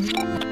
Música